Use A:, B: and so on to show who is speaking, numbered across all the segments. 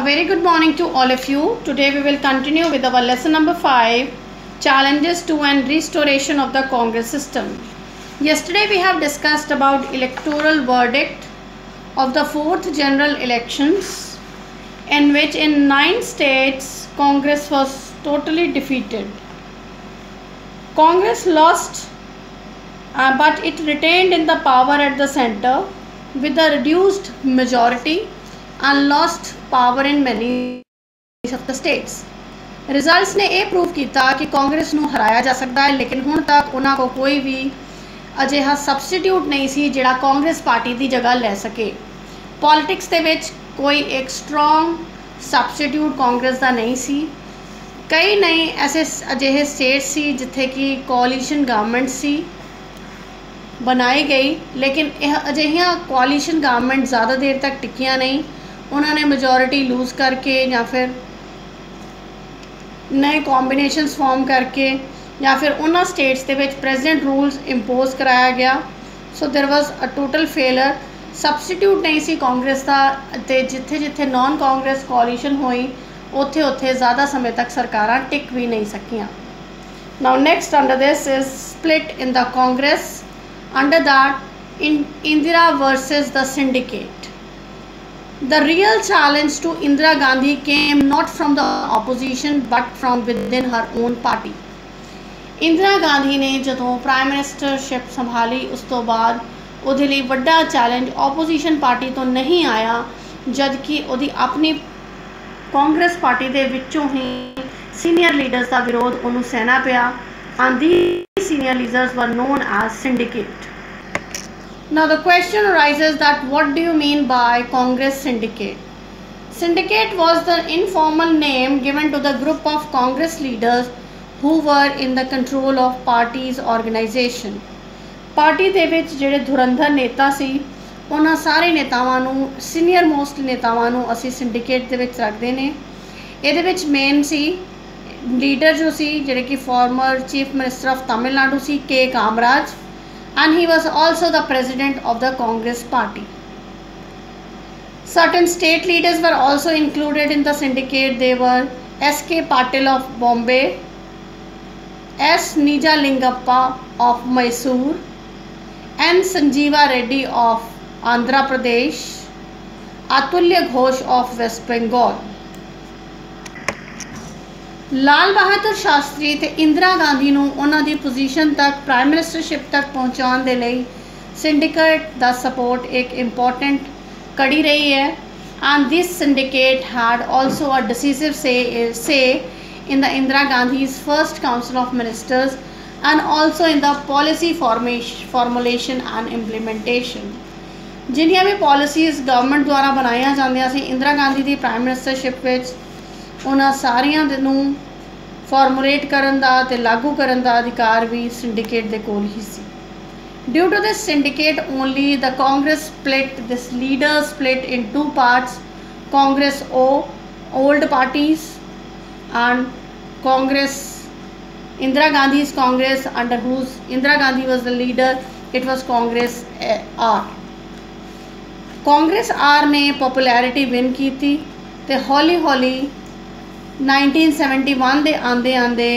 A: A very good morning to all of you. Today we will continue with our lesson number 5 Challenges to and Restoration of the Congress System. Yesterday we have discussed about electoral verdict of the 4th general elections in which in 9 states Congress was totally defeated. Congress lost uh, but it retained in the power at the center with a reduced majority and lost power in many of the states. Results ਨੇ ਇਹ proof ਕੀਤਾ ਕਿ ਕਾਂਗਰਸ ਨੂੰ ਹਰਾਇਆ ਜਾ ਸਕਦਾ ਹੈ ਲੇਕਿਨ ਹੁਣ ਤੱਕ ਉਹਨਾਂ ਕੋ ਕੋਈ ਵੀ ਅਜਿਹਾ ਸਬਸਟੀਟਿਊਟ ਨਹੀਂ ਸੀ ਜਿਹੜਾ ਕਾਂਗਰਸ ਪਾਰਟੀ ਦੀ ਜਗ੍ਹਾ ਲੈ ਸਕੇ ਪੋਲਿਟਿਕਸ ਦੇ ਵਿੱਚ ਕੋਈ ਇੱਕ ਸਟਰੋਂਗ ਸਬਸਟੀਟਿਊਟ ਕਾਂਗਰਸ ਦਾ ਨਹੀਂ ਸੀ ਕਈ ਨਹੀਂ ਐਸੇ ਅਜਿਹੇ ਸਟੇਟ ਸੀ ਜਿੱਥੇ ਕਿ ਕੋਲੀਸ਼ਨ ਗਵਰਨਮੈਂਟ ਸੀ ਬਣਾਈ ਗਈ ਲੇਕਿਨ ਇਹ ਅਜਿਹੀਆਂ ਕੋਲੀਸ਼ਨ ਗਵਰਨਮੈਂਟ ਜ਼ਿਆਦਾ ਦੇਰ ਤੱਕ ਟਿਕੀਆਂ ਨਹੀਂ ਉਹਨਾਂ ਨੇ ਮੈਜੋਰਿਟੀ ਲੂਜ਼ ਕਰਕੇ ਜਾਂ ਫਿਰ ਨਏ ਕੰਬੀਨੇਸ਼ਨਸ ਫਾਰਮ ਕਰਕੇ ਜਾਂ ਫਿਰ ਉਹਨਾਂ ਸਟੇਟਸ ਦੇ ਵਿੱਚ ਪ੍ਰੈਜ਼ੀਡੈਂਟ ਰੂਲਸ ਇੰਪੋਜ਼ ਕਰਾਇਆ ਗਿਆ so there was a total failure substitute ਨਹੀਂ ਸੀ ਕਾਂਗਰਸ ਦਾ ਤੇ ਜਿੱਥੇ ਜਿੱਥੇ ਨਾਨ ਕਾਂਗਰਸ ਕੋਲੀਸ਼ਨ ਹੋਈ ਉੱਥੇ ਉੱਥੇ ਜ਼ਿਆਦਾ ਸਮੇਂ ਤੱਕ ਸਰਕਾਰਾਂ ਟਿਕ ਵੀ ਨਹੀਂ ਸਕੀਆਂ now next under this is split in the Congress under the Indira versus the syndicate The real challenge to Indira Gandhi came not from the opposition but from within her own party. Indira Gandhi ਨੇ ਜਦੋਂ ਪ੍ਰਾਈਮ ਮਿਨਿਸਟਰਸ਼ਿਪ ਸੰਭਾਲੀ ਉਸ ਤੋਂ ਬਾਅਦ ਉਹਦੇ ਲਈ ਵੱਡਾ challenge opposition party ਤੋਂ ਨਹੀਂ ਆਇਆ ਜਦਕਿ ਉਹਦੀ ਆਪਣੀ ਕਾਂਗਰਸ ਪਾਰਟੀ ਦੇ ਵਿੱਚੋਂ ਹੀ ਸੀਨੀਅਰ ਲੀਡਰਸ ਦਾ ਵਿਰੋਧ ਉਹਨੂੰ ਸਹਿਣਾ ਪਿਆ ਆਂਦੀ senior leaders were known as syndicate Now the question arises that what do you mean by Congress syndicate? Syndicate was the informal name given to the group of Congress leaders who were in the control of party's organization. party de vich jehde ਧੁਰੰਧਰ neta si ਉਹਨਾਂ ਸਾਰੇ ਨੇਤਾਵਾਂ ਨੂੰ senior most ਨੇਤਾਵਾਂ ਨੂੰ ਅਸੀਂ syndicate ਦੇ ਵਿੱਚ ਰੱਖਦੇ ਨੇ ਇਹਦੇ ਵਿੱਚ ਮੇਨ ਸੀ ਲੀਡਰ ਜੋ ਸੀ ਜਿਹੜੇ ਕਿ former chief minister of Tamil Nadu ਸੀ ਕੇ Kamaraj and he was also the president of the Congress party. Certain state leaders were also included in the syndicate. They were S.K. Patil of Bombay, S. Nijalingappa of Mysore, N. Sanjeeva Reddy of Andhra Pradesh, Atulya Ghosh of West Bengal. Lal Bahadur Shastri ਤੇ ਇੰਦਰਾ ਗਾਂਧੀ ਨੂੰ ਉਹਨਾਂ ਦੀ position ਤੱਕ prime ministership ਤੱਕ ਪਹੁੰਚਾਉਣ ਦੇ ਲਈ syndicate ਦਾ ਸਪੋਰਟ ਇੱਕ ਇੰਪੋਰਟੈਂਟ ਕੜੀ ਰਹੀ ਹੈ and this syndicate had also a decisive say, say in the Indira Gandhi's first Council of Ministers and also in the policy formation, formulation and implementation. ਜਿੰਨੀਆਂ ਵੀ ਪਾਲਿਸੀਜ਼ ਗਵਰਨਮੈਂਟ ਦੁਆਰਾ ਬਣਾਈਆਂ ਜਾਂਦੀਆਂ ਸੀ ਇੰਦਰਾ ਗਾਂਧੀ ਦੀ ਪ੍ਰਾਈਮ ਮਿਨਿਸਟਰਸ਼ਿਪ ਵਿੱਚ ਉਹਨਾਂ ਸਾਰਿਆਂ ਦੇ ਨੂੰ ਫਾਰਮੂਲੇਟ ਕਰਨ ਦਾ ਤੇ ਲਾਗੂ ਕਰਨ ਦਾ ਅਧਿਕਾਰ ਵੀ ਸਿੰਡੀਕੇਟ ਦੇ ਕੋਲ ਹੀ ਸੀ due to this syndicate only the Congress split this leader split in to parts Congress O old parties and Congress Indira Gandhi's Congress under whose Indira Gandhi was the leader it was Congress R Congress R ਨੇ ਪਪੂਲੈਰਿਟੀ ਵਿਨ ਕੀਤੀ ਤੇ ਹੌਲੀ ਹੌਲੀ 1971 ਦੇ ande ande,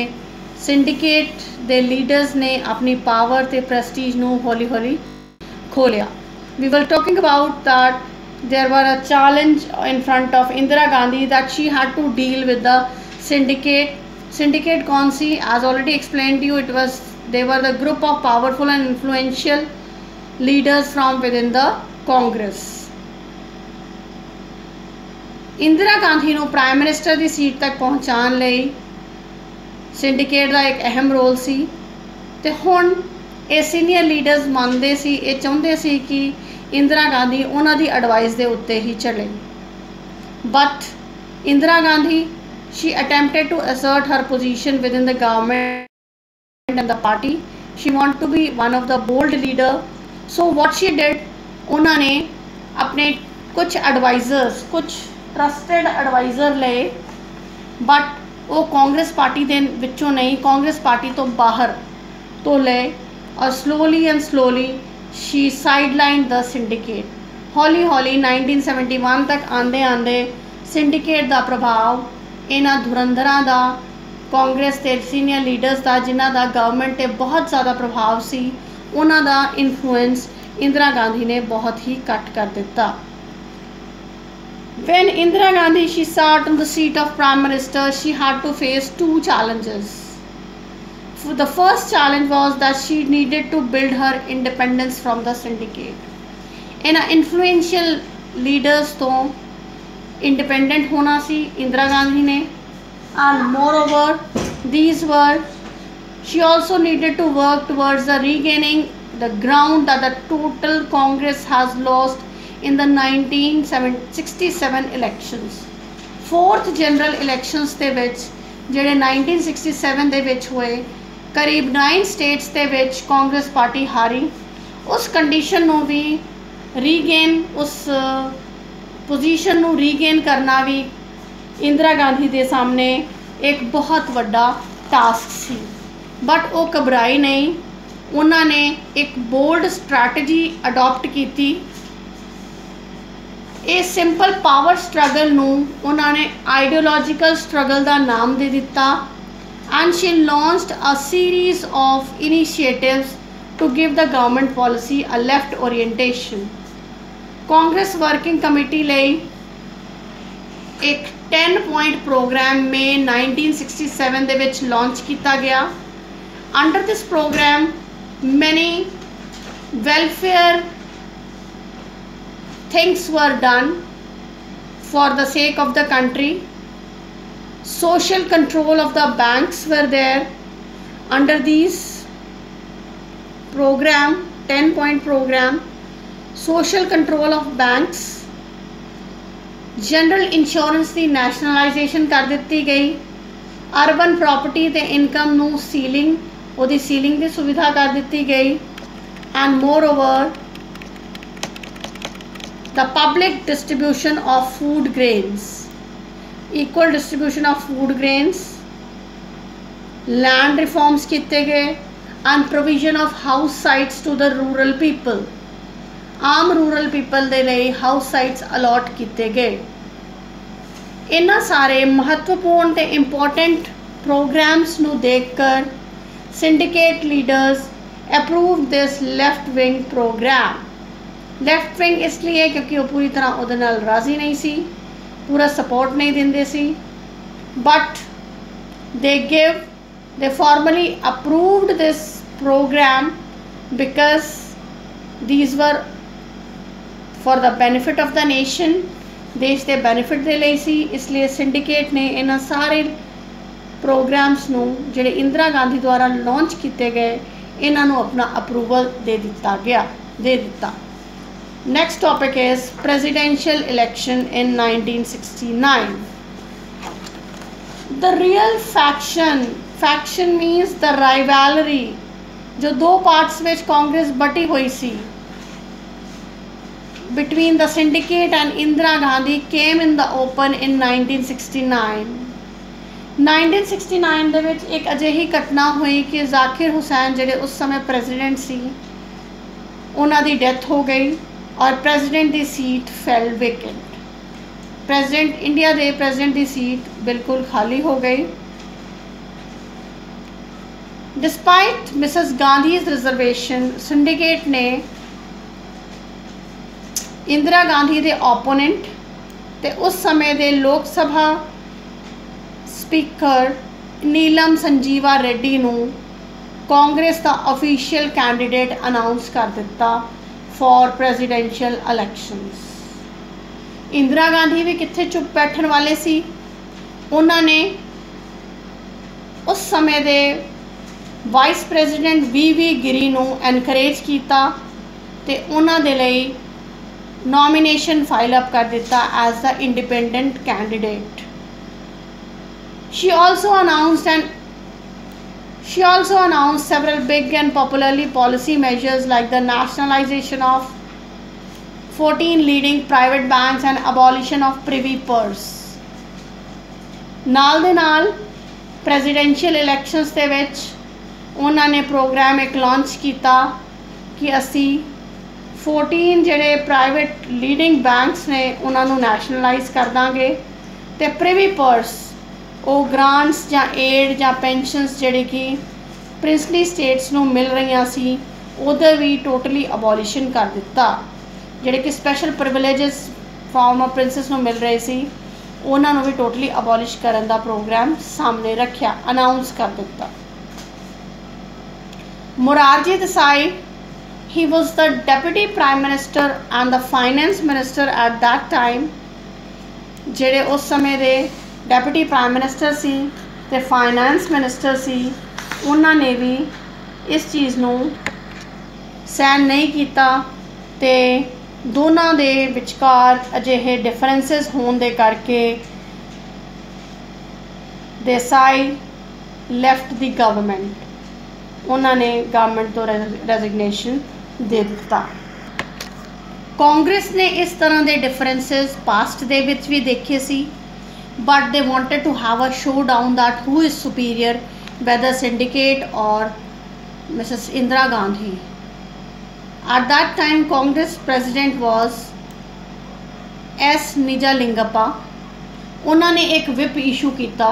A: syndicate the leaders ਨੇ ਆਪਣੀ power ਤੇ prestige ਨੂੰ ਹੌਲੀ-ਹੌਲੀ kho we were talking about that there were a challenge in front of Indira Gandhi that she had to deal with the syndicate. Syndicate Consi, as already explained to you, it was they were the group of powerful and influential leaders from within the Congress. Indira Gandhi ਨੂੰ prime minister ਦੀ seat ਤੱਕ ਪਹੁੰਚਾਉਣ ਲਈ syndicate ਦਾ ਇੱਕ ਅਹਿਮ role ਸੀ ਤੇ ਹੁਣ ਇਹ senior leaders ਮੰਨਦੇ ਸੀ ਇਹ ਚਾਹੁੰਦੇ ਸੀ ਕਿ ਇੰਦਰਾ ਗਾਂਧੀ ਉਹਨਾਂ ਦੀ ਐਡਵਾਈਸ ਦੇ ਉੱਤੇ ਹੀ ਚੱਲੇ but Indira Gandhi she attempted to assert her position within the government and the party she want to be one of the bold leader so what she did ਉਹਨਾਂ ਨੇ ਆਪਣੇ ਕੁਝ ਐਡਵਾਈਜ਼ਰਸ ਕੁਝ ਟਰਸਟਡ ਐਡਵਾਈਜ਼ਰ ਲਏ ਬਟ ਉਹ ਕਾਂਗਰਸ ਪਾਰਟੀ ਦੇ ਵਿੱਚੋਂ ਨਹੀਂ ਕਾਂਗਰਸ ਪਾਰਟੀ ਤੋਂ ਬਾਹਰ ਤੋਂ ਲਏ ਔਰ slowly and slowly she sideline the syndicate ਹੌਲੀ ਹੌਲੀ 1971 ਤੱਕ ਆਂਦੇ ਆਂਦੇ ਸਿੰਡੀਕੇਟ ਦਾ ਪ੍ਰਭਾਵ ਇਹਨਾਂ ਧੁਰੰਧਰਾਂ ਦਾ ਕਾਂਗਰਸ ਦੇ ਸੀਨੀਅਰ ਲੀਡਰਸ ਦਾ ਜਿਨ੍ਹਾਂ ਦਾ ਗਵਰਨਮੈਂਟ ਤੇ ਬਹੁਤ ਜ਼ਿਆਦਾ ਪ੍ਰਭਾਵ ਸੀ ਉਹਨਾਂ ਦਾ ਇਨਫਲੂਐਂਸ ਇੰਦਰਾ ਗਾਂਧੀ ਨੇ ਬਹੁਤ ਹੀ ਕੱਟ ਕਰ ਦਿੱਤਾ When Indira Gandhi she sat on the seat of Prime Minister, she had to face two challenges. The first challenge was that she needed to build her independence from the syndicate. and influential leaders तो independent होना सी इंदिरा गांधी ने and more over these she also needed to work towards the regaining the ground that the total congress has lost in the 1967 elections fourth general elections ਦੇ ਵਿੱਚ ਜਿਹੜੇ 1967 ਦੇ ਵਿੱਚ ਹੋਏ ਕਰੀਬ 9 ਸਟੇਟਸ ਦੇ ਵਿੱਚ ਕਾਂਗਰਸ ਪਾਰਟੀ ਹਾਰੀ ਉਸ ਕੰਡੀਸ਼ਨ ਨੂੰ ਵੀ ਰੀਗੇਨ ਉਸ ਪੋਜੀਸ਼ਨ ਨੂੰ ਰੀਗੇਨ ਕਰਨਾ ਵੀ ਇੰਦਰਾ ਗਾਂਧੀ ਦੇ ਸਾਹਮਣੇ ਇੱਕ ਬਹੁਤ ਵੱਡਾ ਟਾਸਕ ਸੀ ਬਟ ਉਹ ਘਬਰਾਏ ਨਹੀਂ ਉਹਨਾਂ ਨੇ ਇੱਕ ਬੋਲਡ ਸਟ੍ਰੈਟਜੀ ਅਡਾਪਟ ਕੀਤੀ ਇਹ ਸਿੰਪਲ ਪਾਵਰ ਸਟਰਗਲ ਨੂੰ ਉਹਨਾਂ ਨੇ ਆਈਡੀਓਲੋਜੀਕਲ ਸਟਰਗਲ ਦਾ ਨਾਮ ਦੇ ਦਿੱਤਾ and she launched a series of initiatives to give the government policy a left orientation Congress working committee ਲਈ ਇੱਕ 10 ਪੁਆਇੰਟ ਪ੍ਰੋਗਰਾਮ ਮੇ 1967 ਦੇ ਵਿੱਚ ਲਾਂਚ ਕੀਤਾ ਗਿਆ under this programme many welfare things were done for the sake of the country. Social control of the banks were there. Under these program, 10 point program, social control of banks, general insurance की nationalisation कर ਦਿੱਤੀ ਗਈ urban property ਤੇ income ਨੂੰ ceiling ਉਹਦੀ ceiling ਦੀ ਸੁਵਿਧਾ ਕਰ ਦਿੱਤੀ ਗਈ and more over the public distribution of food grains equal distribution of food grains land reforms kitte and provision of house sites to the rural people ਆਮ rural people ਦੇ ਲਈ ਹਾਊਸ ਸਾਈਟਸ ਅਲਾਟ ਕੀਤੇ ਗਏ ਇਹਨਾਂ ਸਾਰੇ ਮਹੱਤਵਪੂਰਨ ਤੇ important programs ਨੂੰ ਦੇਖ syndicate leaders approve this left wing program left wing ਇਸ ਲਈ ਕਿਉਂਕਿ ਉਹ ਪੂਰੀ ਤਰ੍ਹਾਂ ਉਹਦੇ ਨਾਲ ਰਾਜ਼ੀ ਨਹੀਂ ਸੀ ਪੂਰਾ ਸਪੋਰਟ ਨਹੀਂ ਦਿੰਦੇ ਸੀ but they give they formally approved this programme because these were for the benefit of the nation ਦੇਸ਼ ਦੇ ਬੈਨੀਫਿਟ ਦੇ ਲਈ ਸੀ ਇਸ ਲਈ ਸਿੰਡੀਕੇਟ ਨੇ ਇਹਨਾਂ ਸਾਰੇ ਪ੍ਰੋਗਰਾਮਸ ਨੂੰ ਜਿਹੜੇ ਇੰਦਰਾ ਗਾਂਧੀ ਦੁਆਰਾ ਲਾਂਚ ਕੀਤੇ ਗਏ ਇਹਨਾਂ ਨੂੰ ਆਪਣਾ ਅਪਰੂਵਲ ਦੇ ਦਿੱਤਾ ਗਿਆ ਦੇ ਦਿੱਤਾ Next topic is presidential election in 1969. The real faction, faction means the rivalry, जो दो पार्ट्स में कांग्रेस बटी हुई सी between the syndicate and Indira Gandhi came in the open in 1969. 1969 ਦੇ ਵਿੱਚ ਇੱਕ ਅਜਿਹੀ ਘਟਨਾ ਹੋਈ ਕਿ ਜ਼ਾਕਿਰ ਹੁਸੈਨ ਜਿਹੜੇ ਉਸ ਸਮੇਂ ਪ੍ਰੈਜ਼ੀਡੈਂਟ ਸੀ ਉਹਨਾਂ ਦੀ ਡੈਥ ਹੋ ਗਈ ਔਰ ਪ੍ਰੈਜ਼ੀਡੈਂਟ ਦੀ seat fell vacant president India ਦੇ ਪ੍ਰੈਜ਼ੀਡੈਂਟ ਦੀ ਸੀਟ ਬਿਲਕੁਲ ਖਾਲੀ ਹੋ ਗਈ despite Mrs Gandhi's reservation syndicate ਨੇ ਇੰਦਰਾ ਗਾਂਧੀ ਦੇ ਆਪੋਨੈਂਟ ਤੇ ਉਸ ਸਮੇਂ ਦੇ ਲੋਕ ਸਭਾ ਸਪੀਕਰ ਨੀਲਮ ਸੰਜੀਵਾ ਰੈੱਡੀ ਨੂੰ ਕਾਂਗਰਸ ਦਾ ਅਫੀਸ਼ੀਅਲ ਕੈਂਡੀਡੇਟ ਅਨਾਉਂਸ ਕਰ ਦਿੱਤਾ for presidential elections Indira Gandhi ਵੀ ਕਿੱਥੇ ਚੁੱਪ ਬੈਠਣ ਵਾਲੇ ਸੀ ਉਹਨਾਂ ਨੇ ਉਸ ਸਮੇਂ ਦੇ ਵਾਈਸ ਪ੍ਰੈਜ਼ੀਡੈਂਟ ਵੀ ਵੀ ਗਿਰੀ ਨੂੰ ਐਨਕਰੇਜ ਕੀਤਾ ਤੇ ਉਹਨਾਂ ਦੇ ਲਈ ਨੋਮੀਨੇਸ਼ਨ ਫਾਈਲ ਅਪ ਕਰ ਦਿੱਤਾ as the independent candidate she also announced an She also announced several big and popularly policy measures like the nationalization of 14 leading private banks and abolition of privy purse ਨਾਲ ਦੇ ਨਾਲ presidential elections ਦੇ ਵਿੱਚ ਉਹਨਾਂ ਨੇ programme ਇੱਕ launch ਕੀਤਾ ਕਿ ਅਸੀਂ 14 ਜਿਹੜੇ ਪ੍ਰਾਈਵੇਟ ਲੀਡਿੰਗ ਬੈਂਕਸ ਨੇ ਉਹਨਾਂ ਨੂੰ ਨੈਸ਼ਨਲਾਈਜ਼ ਕਰ ਦਾਂਗੇ ਤੇ ਪ੍ਰਿਵੀ ਪਰਸ ਉਹ ਗ੍ਰਾਂਟਸ ਜਾਂ ਏਡ ਜਾਂ ਪੈਨਸ਼ਨਸ ਜਿਹੜੇ ਕਿ ਪ੍ਰਿੰਸਲੀ ਸਟੇਟਸ ਨੂੰ ਮਿਲ ਰਹੀਆਂ ਸੀ ਉਹਦਾ ਵੀ ਟੋਟਲੀ ਅਬੋਲਿਸ਼ਨ ਕਰ ਦਿੱਤਾ ਜਿਹੜੇ ਕਿ ਸਪੈਸ਼ਲ ਪ੍ਰਿਵਿਲੇजेस ਫਾਰਮ ਆ ਪ੍ਰਿੰਸਸ ਨੂੰ ਮਿਲ ਰਹੇ ਸੀ ਉਹਨਾਂ ਨੂੰ ਵੀ ਟੋਟਲੀ ਅਬੋਲਿਸ਼ ਕਰਨ ਦਾ ਪ੍ਰੋਗਰਾਮ ਸਾਹਮਣੇ ਰੱਖਿਆ ਅਨਾਉਂਸ ਕਰ ਦਿੱਤਾ Morarji Desai he was the deputy prime minister and the finance minister at that time ਜਿਹੜੇ ਉਸ ਸਮੇਂ ਦੇ ਡਿਪਟੀ ਪ੍ਰਾਈਮ ਮਿਨਿਸਟਰ ਸੀ ਤੇ ਫਾਈਨੈਂਸ ਮਿਨਿਸਟਰ ਸੀ ਉਹਨਾਂ ਨੇ ਵੀ ਇਸ ਚੀਜ਼ ਨੂੰ ਸਹਿਨ ਨਹੀਂ ਕੀਤਾ ਤੇ ਦੋਨਾਂ ਦੇ ਵਿਚਕਾਰ ਅਜਿਹੇ ਡਿਫਰੈਂਸਸ ਹੋਣ ਦੇ ਕਰਕੇ ਦੇਸਾਈ ਲੈਫਟ ਦੀ ਗਵਰਨਮੈਂਟ ਉਹਨਾਂ ਨੇ ਗਵਰਨਮੈਂਟ ਤੋਂ ਰੈਜ਼ਿਗਨੇਸ਼ਨ ਦੇ ਦਿੱਤਾ ਕਾਂਗਰਸ ਨੇ ਇਸ ਤਰ੍ਹਾਂ ਦੇ ਡਿਫਰੈਂਸਸ ਪਾਸਟ ਦੇ ਵਿੱਚ ਵੀ ਦੇਖੇ ਸੀ but they wanted to have a showdown that who is superior, whether syndicate or Mrs. Indira Gandhi. At that time, Congress president was S. Nijalingappa. ਉਹਨਾਂ ਨੇ ਇੱਕ ਵਿਪ ਇਸ਼ੂ ਕੀਤਾ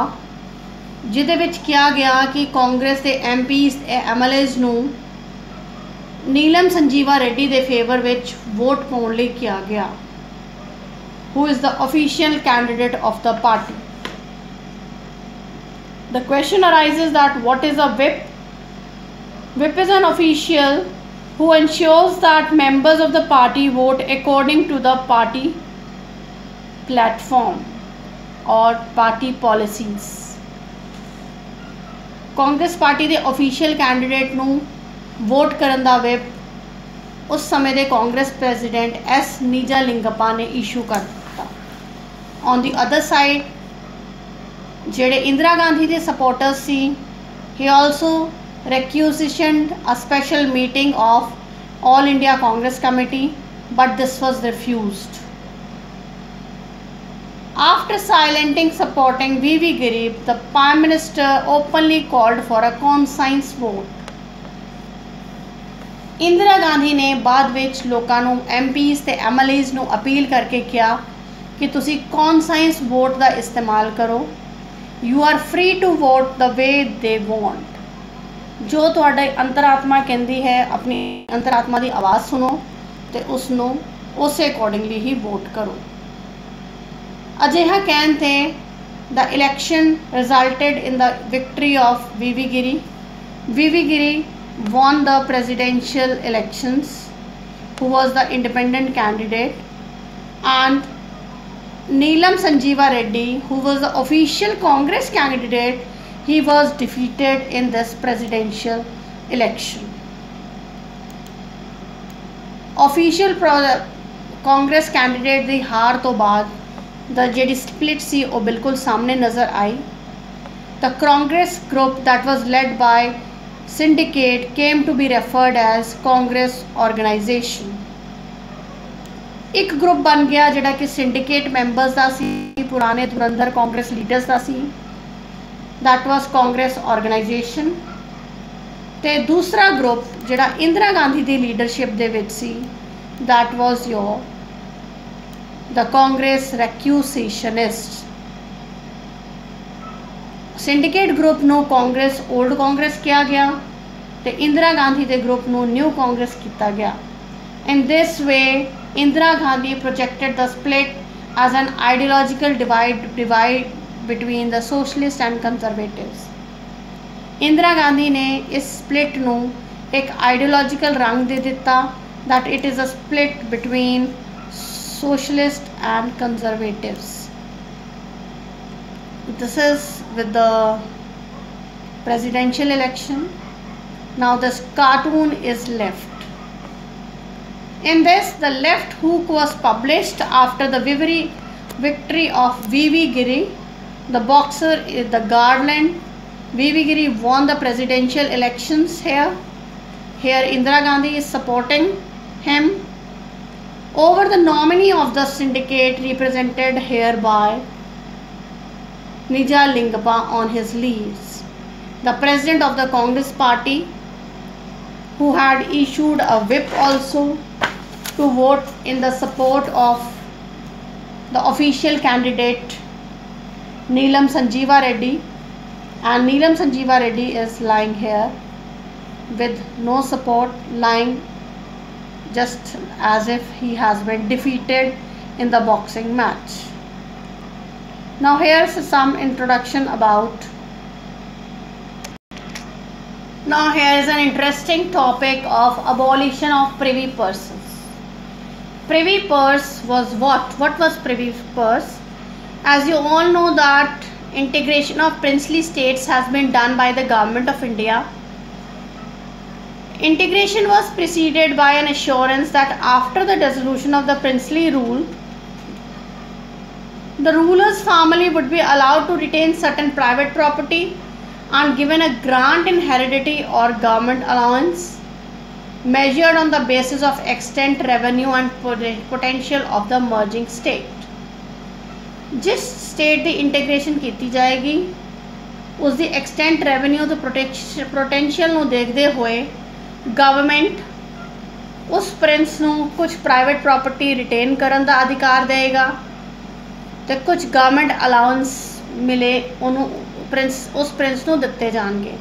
A: ਜਿਹਦੇ ਵਿੱਚ ਕਿਹਾ ਗਿਆ ਕਿ ਕਾਂਗਰਸ ਦੇ ਐਮਪੀਸ ਐਮਐਲਏਸ ਨੂੰ ਨੀਲਮ ਸੰਜੀਵਾ ਰੈੱਡੀ ਦੇ ਫੇਵਰ ਵਿੱਚ ਵੋਟ ਪਾਉਣ ਲਈ ਕਿਹਾ ਗਿਆ who is the official candidate of the party. The question arises that what is a whip? Whip is an official who ensures that members of the party vote according to the party platform or party policies. Congress party the official candidate ਨੂੰ vote ਕਰਨ ਦਾ whip ਉਸ ਸਮੇਂ ਦੇ Congress president S ਨੀਜਾ ਲਿੰਗਪਾ ਨੇ on the other side ਜਿਹੜੇ ਇੰਦਰਾ ਗਾਂਧੀ ਦੇ supporters ਸੀ he also requisitioned a special meeting of All India Congress Committee, but this was refused. After silencing supporting V.V. Garib, the Prime Minister openly called for a conscience vote. Indira Gandhi ਨੇ ਬਾਅਦ ਵਿੱਚ ਲੋਕਾਂ ਨੂੰ MPs ਤੇ MLAs ਨੂੰ appeal ਕਰਕੇ ਕਿਹਾ कि तुम कॉन्साइंस वोट का इस्तेमाल करो you are free to vote the way they want जो थोड़े आत्मा कहती है अपनी अंतरात्मा की आवाज़ सुनो तो उसू उस अकॉर्डिंगली ही वोट करो अजिहा कहते the election resulted in the victory of V V Giri V V Giri won the presidential elections who was the independent candidate and Neelam Sanjeeva Reddy, who was the official Congress candidate, he was defeated in this presidential election. Official pro Congress candidate the Har Tobad, the JD split C O oh, Bilkul Samne Nazar I. The Congress group that was led by syndicate came to be referred as Congress Organization. ਇੱਕ group ਬਣ ਗਿਆ ਜਿਹੜਾ ਕਿ syndicate members ਦਾ ਸੀ ਪੁਰਾਣੇ ਧੁਰੰਧਰ Congress leaders ਦਾ ਸੀ that was ਕਾਂਗਰਸ ਆਰਗੇਨਾਈਜੇਸ਼ਨ ਤੇ ਦੂਸਰਾ ਗਰੁੱਪ ਜਿਹੜਾ ਇੰਦਰਾ ਗਾਂਧੀ ਦੀ ਲੀਡਰਸ਼ਿਪ ਦੇ ਵਿੱਚ ਸੀ that was your the congress recusationists syndicate group ਨੂੰ ਕਾਂਗਰਸ 올ਡ ਕਾਂਗਰਸ ਕਿਹਾ ਗਿਆ ਤੇ ਇੰਦਰਾ ਗਾਂਧੀ ਦੇ ਗਰੁੱਪ ਨੂੰ ਨਿਊ ਕਾਂਗਰਸ ਕੀਤਾ ਗਿਆ and this way Indira Gandhi projected the split as an ideological divide, divide between the socialists and conservatives. Indira Gandhi ne is split nu एक ideological रंग that it is a split between socialist and conservatives. This is with the presidential election. Now this cartoon is left. In this, the left hook was published after the victory of Giri, The boxer, eh, the Garland, Giri won the presidential elections here. Here Indira Gandhi is supporting him. Over the nominee of the syndicate represented here by Nijalingappa on his leaves. The president of the Congress party who had issued a whip also to vote in the support of the official candidate Neelam Sanjeeva Reddy and Neelam Sanjeeva Reddy is lying here with no support lying just as if he has been defeated in the boxing match. Now here's some introduction about Now here is an interesting topic of abolition of privy purse privy purse was what? What was privy purse? As you all know that integration of princely states has been done by the government of India. Integration was preceded by an assurance that after the dissolution of the princely rule, the ruler's family would be allowed to retain certain private property and given a grant in heredity or government allowance. measured on the basis of extent, revenue and potential of the merging state. ਜਿਸ state ਦੀ integration ਕੀਤੀ ਜਾਏਗੀ ਉਸ ਦੀ extent, revenue ਤੇ potential ਨੂੰ ਦੇਖਦੇ ਹੋਏ government ਉਸ ਪ੍ਰਿੰਸ ਨੂੰ ਕੁਝ ਪ੍ਰਾਈਵੇਟ ਪ੍ਰਾਪਰਟੀ ਰਿਟੇਨ ਕਰਨ ਦਾ ਅਧਿਕਾਰ ਦੇਵੇਗਾ ਤੇ ਕੁਝ ਗਵਰਨਮੈਂਟ ਅਲਾਉਂਸ ਮਿਲੇ ਉਹਨੂੰ ਪ੍ਰਿੰਸ ਉਸ ਪ੍ਰਿੰਸ ਨੂੰ ਦਿੱਤੇ ਜਾਣਗੇ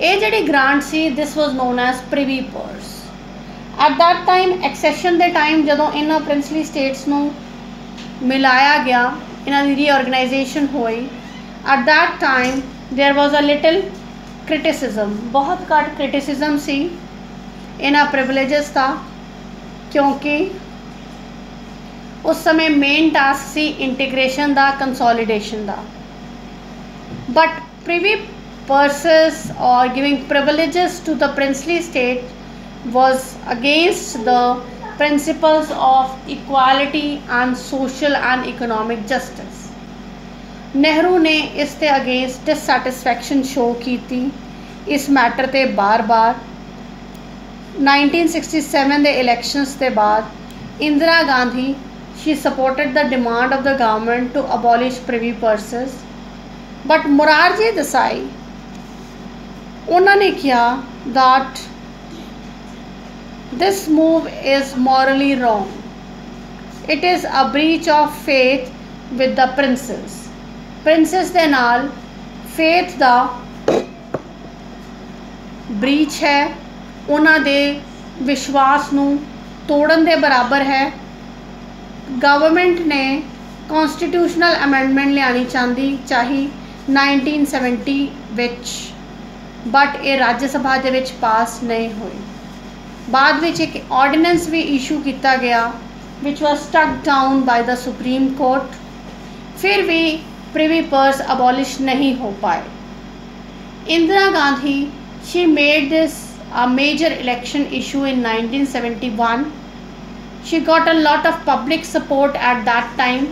A: ਇਹ ਜਿਹੜੀ ਗ੍ਰਾਂਟ ਸੀ this was known as privy purse at that time accession ਦੇ ਟਾਈਮ ਜਦੋਂ ਇਹਨਾਂ ਪ੍ਰਿੰਸਲੀ ਸਟੇਟਸ ਨੂੰ ਮਿਲਾਇਆ ਗਿਆ ਇਹਨਾਂ ਦੀ ਰੀਆਰਗੇਨਾਈਜੇਸ਼ਨ ਹੋਈ at that time there was a little criticism ਬਹੁਤ ਘੱਟ ਕ੍ਰਿਟਿਸਿਜ਼ਮ ਸੀ ਇਹਨਾਂ ਪ੍ਰਿਵਿਲੇਜਸ ਦਾ ਕਿਉਂਕਿ ਉਸ ਸਮੇਂ ਮੇਨ ਟਾਸਕ ਸੀ ਇੰਟੀਗ੍ਰੇਸ਼ਨ ਦਾ ਕੰਸੋਲੀਡੇਸ਼ਨ ਦਾ ਬਟ ਪ੍ਰੀਵੀ ਪਰਸਸ ਔਰ giving privileges to the princely state was against the principles of equality and social and economic justice. Nehru ਨੇ ਇਸ ਤੇ ਅਗੇਂਸਟ ਡਿਸਸੈਟੀਸਫੈਕਸ਼ਨ ਸ਼ੋ ਕੀਤੀ Is matter the bar bar. 1967 the elections ਤੇ bar. Indira Gandhi she supported the demand of the government to abolish privy purses but Morarji Desai ਉਹਨਾਂ ਨੇ ਕਿਹਾ that This move is morally wrong. It is a breach of faith with the princess. Princess ਦੇ ਨਾਲ faith ਦਾ breach ਹੈ ਉਹਨਾਂ ਦੇ ਵਿਸ਼ਵਾਸ ਨੂੰ ਤੋੜਨ ਦੇ ਬਰਾਬਰ ਹੈ ਗਵਰਨਮੈਂਟ ਨੇ ਕਨਸਟੀਟਿਊਸ਼ਨਲ ਅਮੈਂਡਮੈਂਟ ਲਿਆਣੀ ਚਾਹੁੰਦੀ ਚਾਹੀ 1970 ਵਿੱਚ ਬਟ ਇਹ ਰਾਜ ਸਭਾ ਦੇ ਵਿੱਚ ਪਾਸ ਨਹੀਂ ਹੋਈ ਬਾਅਦ ਵਿੱਚ ਇੱਕ ਆਰਡੀਨੈਂਸ ਵੀ ਇਸ਼ੂ ਕੀਤਾ ਗਿਆ which was stuck down by the supreme court ਫਿਰ ਵੀ ਪ੍ਰੀਵੀ ਪਰਸ ਅਬੋਲਿਸ਼ ਨਹੀਂ ਹੋ ਪਾਏ Indira Gandhi she made this a major election issue in 1971 she got a lot of public support at that time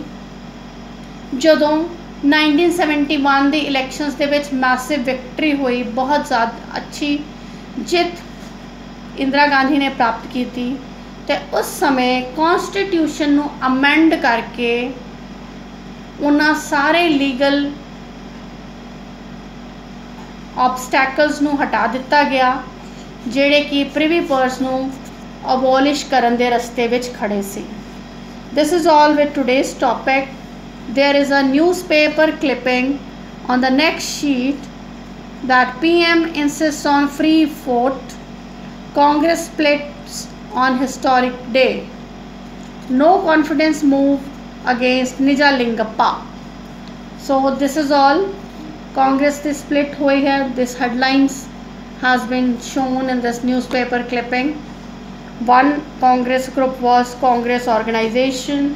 A: ਜਦੋਂ 1971 ਦੀ elections ਦੇ ਵਿੱਚ ਮੈਸਿਵ ਵਿਕਟਰੀ ਹੋਈ ਬਹੁਤ ਜ਼ਿਆਦਾ ਅੱਛੀ ਜਿੱਤ ਇੰਦਰਾ ਗਾਂਧੀ ਨੇ ਪ੍ਰਾਪਤ ਕੀਤੀ ਤੇ ਉਸ ਸਮੇਂ ਕਨਸਟੀਟਿਊਸ਼ਨ ਨੂੰ ਅਮੈਂਡ ਕਰਕੇ ਉਹਨਾਂ ਸਾਰੇ ਲੀਗਲ ਆਬਸਟੈਕਲਸ ਨੂੰ ਹਟਾ ਦਿੱਤਾ ਗਿਆ ਜਿਹੜੇ ਕਿ ਪ੍ਰੀਵੀ ਪਰਸ ਨੂੰ ਅਬੋਲਿਸ਼ ਕਰਨ ਦੇ ਰਸਤੇ ਵਿੱਚ ਖੜੇ ਸੀ this is all with today's topic there is a newspaper clipping on the next sheet that pm insists on free fort Congress splits on historic day. No confidence move against Nijalingappa. So this is all. Congress is split हुई hai. This headlines has been shown in this newspaper clipping. One Congress group was Congress organization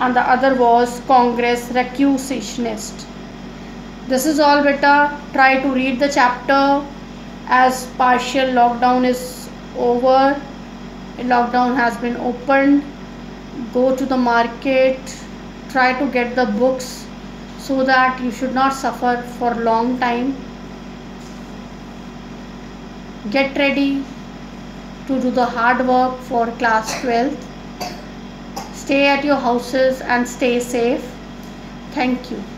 A: and the other was Congress recusationist. This is all beta. Try to read the chapter as partial lockdown is over lockdown has been opened go to the market try to get the books so that you should not suffer for long time get ready to do the hard work for class 12 stay at your houses and stay safe thank you